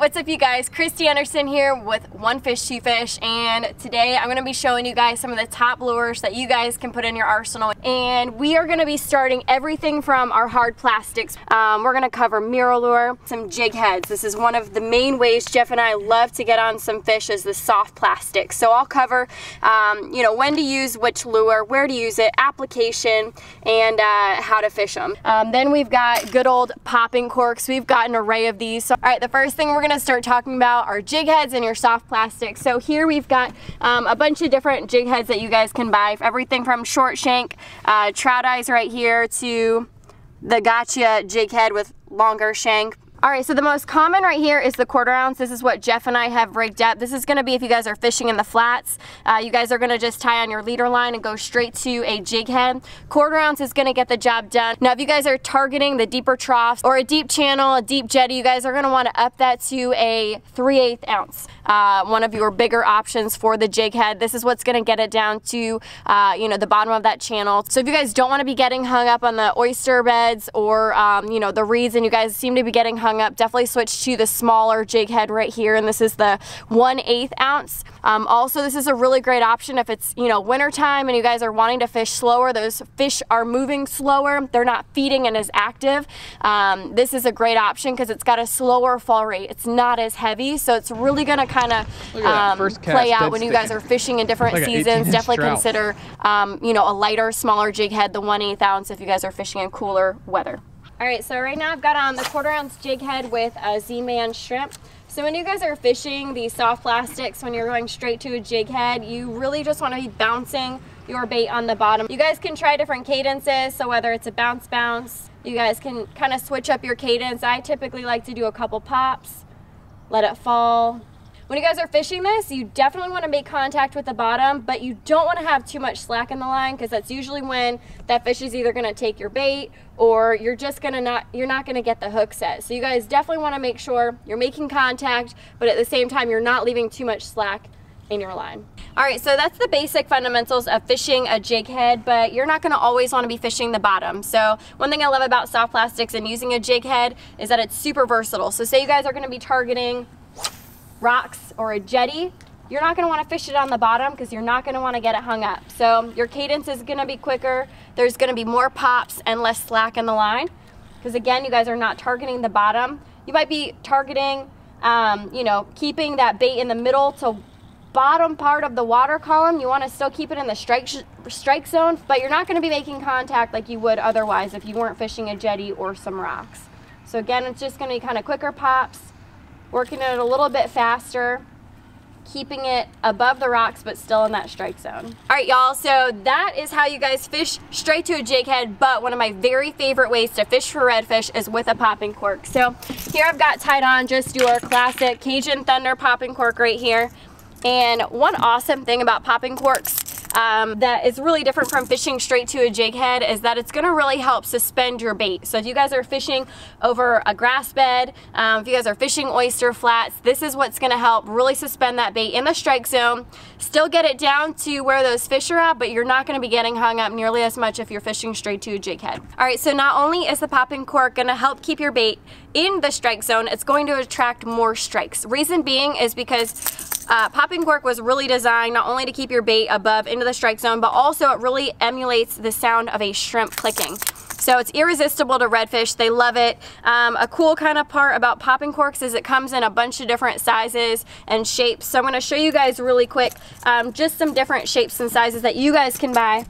what's up you guys? Christy Anderson here with One Fish, Two Fish and today I'm going to be showing you guys some of the top lures that you guys can put in your arsenal and we are going to be starting everything from our hard plastics. Um, we're going to cover MirrOlure, some jig heads. This is one of the main ways Jeff and I love to get on some fish is the soft plastic. So I'll cover um, you know when to use which lure, where to use it, application and uh, how to fish them. Um, then we've got good old popping corks. We've got an array of these. So, all right, the first thing we're gonna start talking about are jig heads and your soft plastic. So here we've got um, a bunch of different jig heads that you guys can buy. Everything from short shank, uh, trout eyes right here to the gotcha jig head with longer shank. All right, so the most common right here is the quarter ounce. This is what Jeff and I have rigged up. This is gonna be if you guys are fishing in the flats. Uh, you guys are gonna just tie on your leader line and go straight to a jig head. Quarter ounce is gonna get the job done. Now, if you guys are targeting the deeper troughs or a deep channel, a deep jetty, you guys are gonna wanna up that to a 3 8 ounce. Uh, one of your bigger options for the jig head. This is what's gonna get it down to, uh, you know, the bottom of that channel. So if you guys don't wanna be getting hung up on the oyster beds or, um, you know, the reeds and you guys seem to be getting hung hung up, definitely switch to the smaller jig head right here. And this is the 1 8 ounce. Um, also, this is a really great option if it's, you know, wintertime and you guys are wanting to fish slower. Those fish are moving slower. They're not feeding and as active. Um, this is a great option because it's got a slower fall rate. It's not as heavy. So it's really going to kind of um, play out when you guys are fishing in different like seasons. Definitely trout. consider, um, you know, a lighter, smaller jig head, the 1 8 ounce if you guys are fishing in cooler weather. All right, so right now I've got um, on the quarter ounce jig head with a Z-Man shrimp. So when you guys are fishing these soft plastics, when you're going straight to a jig head, you really just want to be bouncing your bait on the bottom. You guys can try different cadences, so whether it's a bounce bounce, you guys can kind of switch up your cadence. I typically like to do a couple pops, let it fall, when you guys are fishing this, you definitely want to make contact with the bottom, but you don't want to have too much slack in the line because that's usually when that fish is either going to take your bait or you're just going to not, you're not going to get the hook set. So you guys definitely want to make sure you're making contact, but at the same time, you're not leaving too much slack in your line. All right, so that's the basic fundamentals of fishing a jig head, but you're not gonna always wanna be fishing the bottom. So one thing I love about soft plastics and using a jig head is that it's super versatile. So say you guys are gonna be targeting rocks or a jetty, you're not going to want to fish it on the bottom because you're not going to want to get it hung up. So your cadence is going to be quicker. There's going to be more pops and less slack in the line because again, you guys are not targeting the bottom. You might be targeting, um, you know, keeping that bait in the middle to bottom part of the water column. You want to still keep it in the strike strike zone, but you're not going to be making contact like you would otherwise if you weren't fishing a jetty or some rocks. So again, it's just going to be kind of quicker pops working it a little bit faster, keeping it above the rocks but still in that strike zone. All right, y'all, so that is how you guys fish straight to a jig head, but one of my very favorite ways to fish for redfish is with a popping cork. So here I've got tied on just your classic Cajun Thunder popping cork right here. And one awesome thing about popping corks um, that is really different from fishing straight to a jig head is that it's going to really help suspend your bait. So if you guys are fishing over a grass bed, um, if you guys are fishing oyster flats, this is what's going to help really suspend that bait in the strike zone, still get it down to where those fish are at, but you're not going to be getting hung up nearly as much if you're fishing straight to a jig head. All right, so not only is the popping cork going to help keep your bait in the strike zone, it's going to attract more strikes. Reason being is because uh, popping cork was really designed not only to keep your bait above into the strike zone, but also it really emulates the sound of a shrimp clicking. So it's irresistible to redfish. They love it. Um, a cool kind of part about popping corks is it comes in a bunch of different sizes and shapes. So I'm going to show you guys really quick um, just some different shapes and sizes that you guys can buy.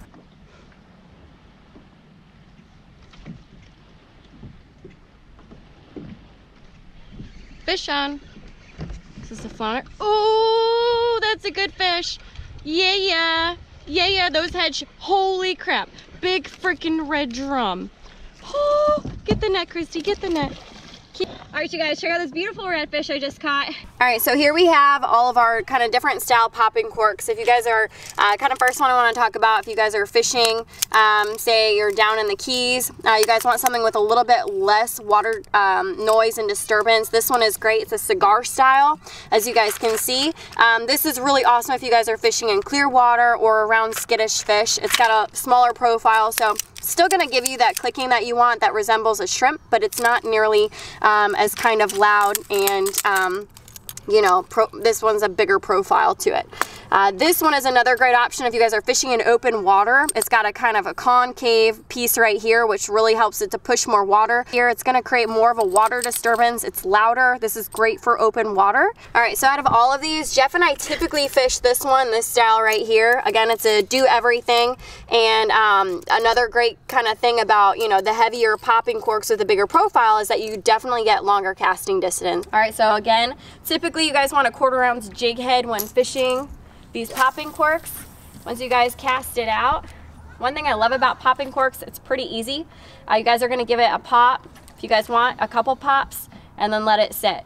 Fish on. This is a flounder. Oh, that's a good fish. Yeah, yeah. Yeah, yeah, those hedge. Holy crap. Big freaking red drum. Oh, get the net, Christy, get the net. All right, you guys, check out this beautiful redfish I just caught. All right, so here we have all of our kind of different style popping corks. If you guys are, uh, kind of first one I want to talk about, if you guys are fishing, um, say you're down in the Keys, uh, you guys want something with a little bit less water um, noise and disturbance. This one is great. It's a cigar style, as you guys can see. Um, this is really awesome if you guys are fishing in clear water or around skittish fish. It's got a smaller profile, so Still gonna give you that clicking that you want that resembles a shrimp, but it's not nearly um, as kind of loud and um, you know, this one's a bigger profile to it. Uh, this one is another great option if you guys are fishing in open water. It's got a kind of a concave piece right here, which really helps it to push more water. Here, it's gonna create more of a water disturbance. It's louder. This is great for open water. All right, so out of all of these, Jeff and I typically fish this one, this style right here. Again, it's a do everything. And um, another great kind of thing about, you know, the heavier popping corks with a bigger profile is that you definitely get longer casting distance. All right, so again, typically you guys want a quarter ounce jig head when fishing these popping corks, once you guys cast it out, one thing I love about popping corks, it's pretty easy. Uh, you guys are gonna give it a pop, if you guys want, a couple pops, and then let it sit.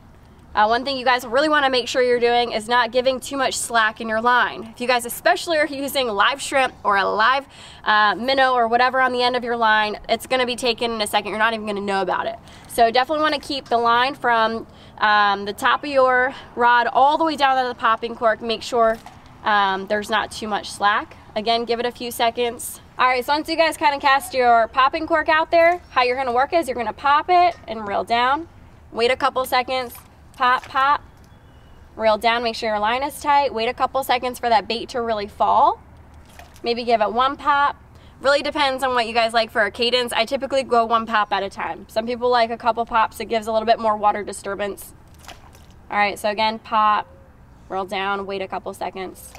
Uh, one thing you guys really want to make sure you're doing is not giving too much slack in your line. If you guys especially are using live shrimp or a live uh, minnow or whatever on the end of your line, it's going to be taken in a second. You're not even going to know about it. So definitely want to keep the line from um, the top of your rod all the way down to the popping cork. Make sure um, there's not too much slack. Again, give it a few seconds. All right, so once you guys kind of cast your popping cork out there, how you're gonna work is you're gonna pop it and reel down. Wait a couple seconds, pop, pop, reel down, make sure your line is tight. Wait a couple seconds for that bait to really fall. Maybe give it one pop. Really depends on what you guys like for a cadence. I typically go one pop at a time. Some people like a couple pops. It gives a little bit more water disturbance. All right, so again, pop, roll down, wait a couple seconds,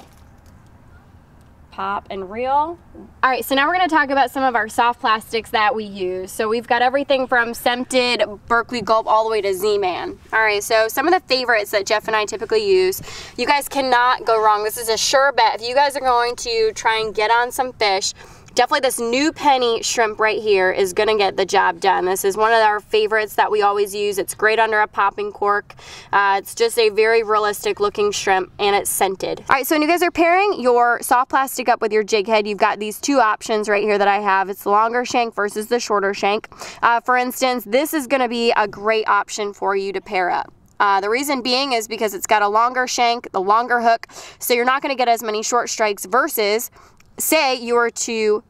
pop and reel. All right, so now we're gonna talk about some of our soft plastics that we use. So we've got everything from Scented, Berkley Gulp, all the way to Z-Man. All right, so some of the favorites that Jeff and I typically use, you guys cannot go wrong. This is a sure bet. If you guys are going to try and get on some fish, definitely this new penny shrimp right here is going to get the job done. This is one of our favorites that we always use. It's great under a popping cork. Uh, it's just a very realistic looking shrimp and it's scented. All right, so when you guys are pairing your soft plastic up with your jig head, you've got these two options right here that I have. It's the longer shank versus the shorter shank. Uh, for instance, this is going to be a great option for you to pair up. Uh, the reason being is because it's got a longer shank, the longer hook, so you're not going to get as many short strikes versus say you were to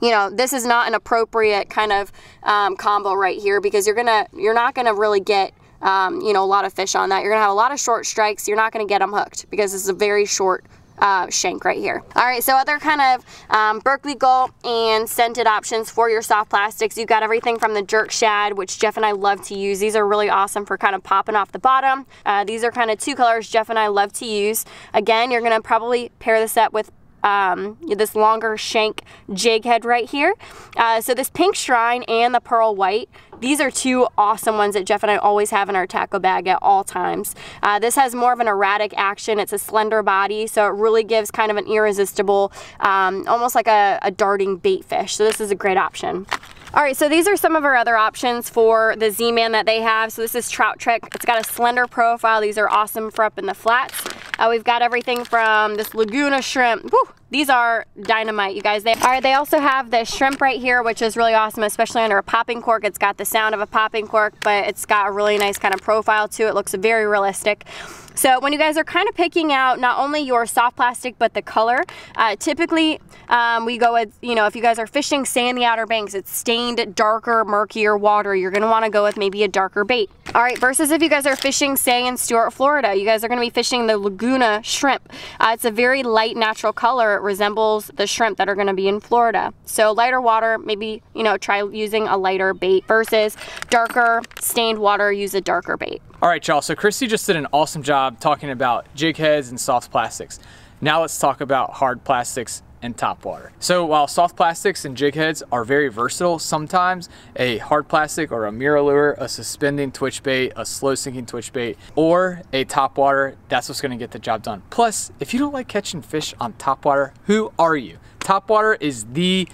you know this is not an appropriate kind of um, combo right here because you're gonna you're not gonna really get um, you know a lot of fish on that you're gonna have a lot of short strikes you're not gonna get them hooked because is a very short uh, shank right here. All right, so other kind of um, Berkley Gulp and scented options for your soft plastics. You've got everything from the jerk shad, which Jeff and I love to use. These are really awesome for kind of popping off the bottom. Uh, these are kind of two colors Jeff and I love to use. Again, you're gonna probably pair this up with um, this longer shank jig head right here. Uh, so this pink shrine and the pearl white, these are two awesome ones that Jeff and I always have in our tackle bag at all times. Uh, this has more of an erratic action. It's a slender body, so it really gives kind of an irresistible, um, almost like a, a darting bait fish. So this is a great option. All right, so these are some of our other options for the Z-Man that they have. So this is Trout Trick. It's got a slender profile. These are awesome for up in the flats. Uh, we've got everything from this Laguna shrimp. These are dynamite, you guys. They, all right, they also have the shrimp right here, which is really awesome, especially under a popping cork. It's got the sound of a popping cork, but it's got a really nice kind of profile to it. Looks very realistic. So when you guys are kind of picking out not only your soft plastic, but the color, uh, typically um, we go with, you know, if you guys are fishing, say in the Outer Banks, it's stained, darker, murkier water, you're gonna wanna go with maybe a darker bait. All right, versus if you guys are fishing, say in Stuart, Florida, you guys are gonna be fishing the Laguna shrimp. Uh, it's a very light natural color. It resembles the shrimp that are gonna be in Florida. So lighter water, maybe, you know, try using a lighter bait versus darker stained water, use a darker bait. All right, y'all, so Christy just did an awesome job talking about jig heads and soft plastics. Now let's talk about hard plastics and top water. So while soft plastics and jig heads are very versatile, sometimes a hard plastic or a MirrOlure, a suspending twitch bait, a slow sinking twitch bait, or a top water, that's what's gonna get the job done. Plus, if you don't like catching fish on top water, who are you? Top water is the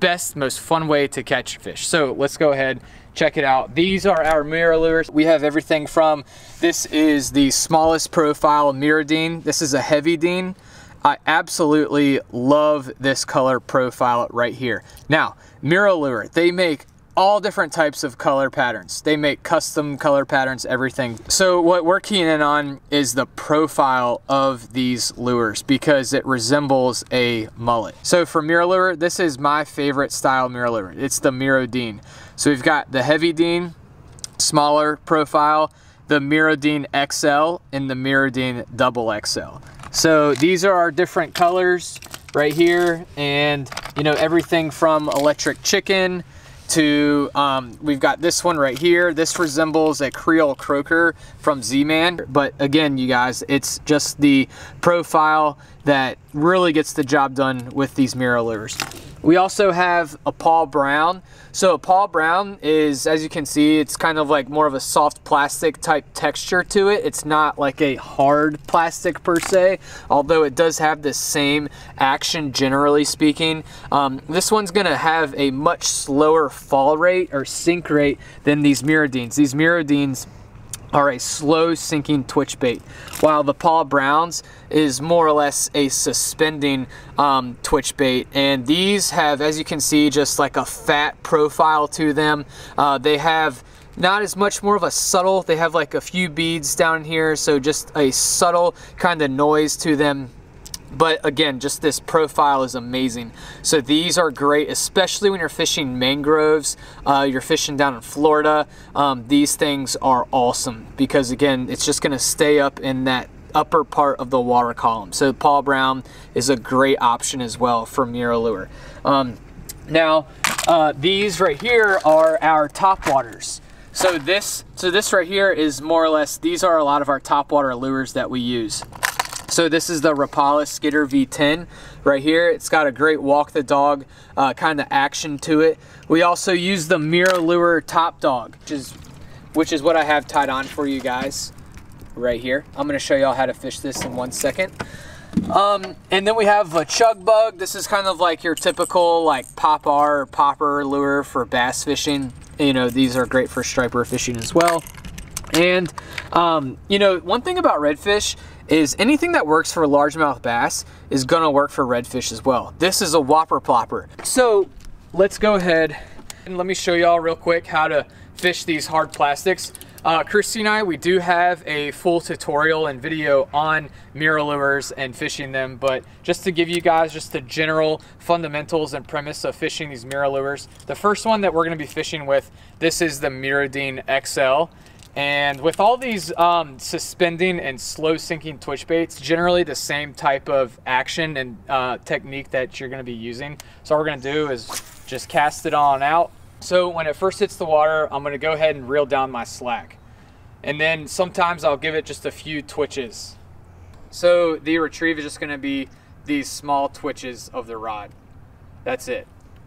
best, most fun way to catch fish. So let's go ahead check it out. These are our MirrOlures. We have everything from, this is the smallest profile MirrOdine. This is a heavy Dean. I absolutely love this color profile right here. Now, MirrOlure, they make all different types of color patterns. They make custom color patterns, everything. So what we're keying in on is the profile of these lures because it resembles a mullet. So for MirrOlure, this is my favorite style MirrOlure. It's the MirrOdine. So we've got the Heavy Dean, smaller profile, the Dean XL, and the Dean Double XL. So these are our different colors right here and you know everything from electric chicken to um, we've got this one right here this resembles a creole croaker from z-man but again you guys it's just the profile that really gets the job done with these MirrOlures we also have a Paul Brown. So a Paul Brown is, as you can see, it's kind of like more of a soft plastic type texture to it. It's not like a hard plastic per se, although it does have the same action generally speaking. Um, this one's gonna have a much slower fall rate or sink rate than these MirrOdines. These MirrOdines are a slow sinking twitch bait, while the Paul Browns is more or less a suspending um, twitch bait. And these have, as you can see, just like a fat profile to them. Uh, they have not as much more of a subtle, they have like a few beads down here, so just a subtle kind of noise to them but again, just this profile is amazing. So these are great, especially when you're fishing mangroves, uh, you're fishing down in Florida. Um, these things are awesome because again, it's just gonna stay up in that upper part of the water column. So Paul Brown is a great option as well for MirrOlure. Um, now, uh, these right here are our top waters. So this, so this right here is more or less, these are a lot of our top water lures that we use. So this is the Rapala Skitter V10 right here. It's got a great walk the dog uh, kind of action to it. We also use the MirrOlure Top Dog, which is, which is what I have tied on for you guys right here. I'm gonna show y'all how to fish this in one second. Um, and then we have a chug bug. This is kind of like your typical like popper or popper lure for bass fishing. You know, these are great for striper fishing as well. And, um, you know, one thing about redfish is anything that works for largemouth bass is gonna work for redfish as well. This is a whopper plopper. So let's go ahead and let me show y'all real quick how to fish these hard plastics. Uh, Christy and I, we do have a full tutorial and video on MirrOlures and fishing them, but just to give you guys just the general fundamentals and premise of fishing these MirrOlures, the first one that we're gonna be fishing with, this is the MirrOdine XL. And with all these um, suspending and slow sinking twitch baits, generally the same type of action and uh, technique that you're gonna be using. So what we're gonna do is just cast it on out. So when it first hits the water, I'm gonna go ahead and reel down my slack. And then sometimes I'll give it just a few twitches. So the retrieve is just gonna be these small twitches of the rod. That's it.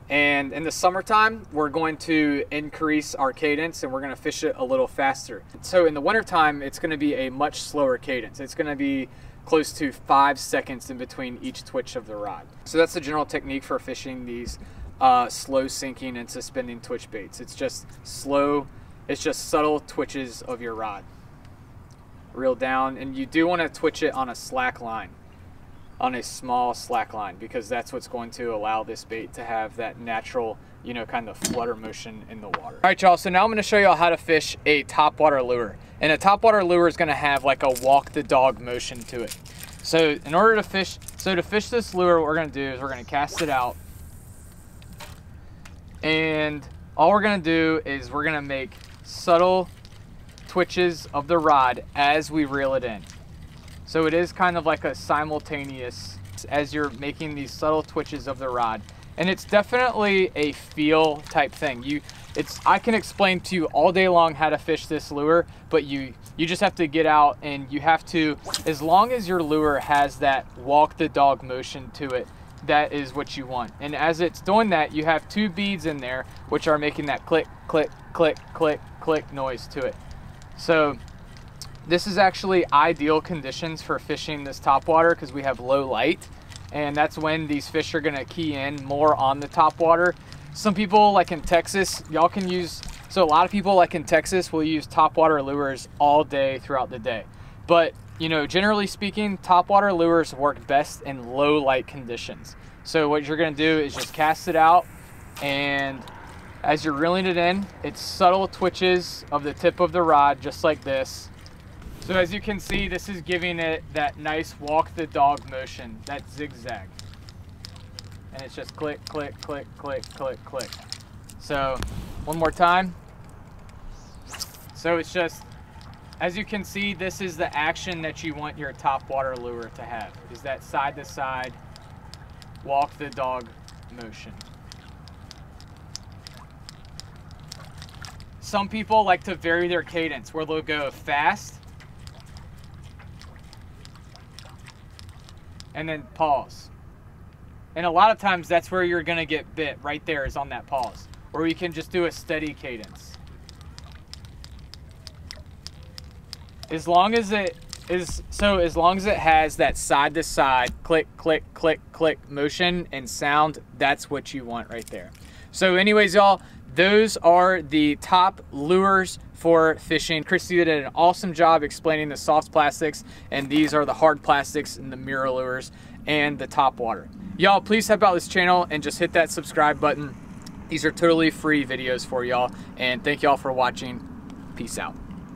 And in the summertime, we're going to increase our cadence and we're going to fish it a little faster. So in the wintertime, it's going to be a much slower cadence. It's going to be close to five seconds in between each twitch of the rod. So that's the general technique for fishing these uh, slow sinking and suspending twitch baits. It's just slow, it's just subtle twitches of your rod. Reel down, and you do want to twitch it on a slack line on a small slack line because that's what's going to allow this bait to have that natural, you know, kind of flutter motion in the water. All right, y'all, so now I'm gonna show y'all how to fish a topwater lure. And a topwater lure is gonna have like a walk the dog motion to it. So in order to fish, so to fish this lure, what we're gonna do is we're gonna cast it out. And all we're gonna do is we're gonna make subtle twitches of the rod as we reel it in. So it is kind of like a simultaneous as you're making these subtle twitches of the rod. And it's definitely a feel type thing. You it's I can explain to you all day long how to fish this lure, but you you just have to get out and you have to as long as your lure has that walk the dog motion to it, that is what you want. And as it's doing that, you have two beads in there which are making that click click click click click noise to it. So this is actually ideal conditions for fishing this topwater because we have low light and that's when these fish are gonna key in more on the topwater. Some people like in Texas, y'all can use, so a lot of people like in Texas will use topwater lures all day throughout the day. But you know, generally speaking, topwater lures work best in low light conditions. So what you're gonna do is just cast it out and As you're reeling it in, it's subtle twitches of the tip of the rod, just like this. So as you can see, this is giving it that nice walk the dog motion, that zigzag. And it's just click, click, click, click, click, click. So one more time. So it's just, as you can see, this is the action that you want your top water lure to have, is that side to side, walk the dog motion. Some people like to vary their cadence where they'll go fast and then pause. And a lot of times that's where you're gonna get bit, right there is on that pause. Or you can just do a steady cadence. As long as it is, so as long as it has that side to side, click, click, click, click motion and sound, that's what you want right there. So anyways, y'all, those are the top lures for fishing. Christy did an awesome job explaining the soft plastics, and these are the hard plastics and the MirrOlures and the top water. Y'all, please help out this channel and just hit that subscribe button. These are totally free videos for y'all, and thank y'all for watching. Peace out.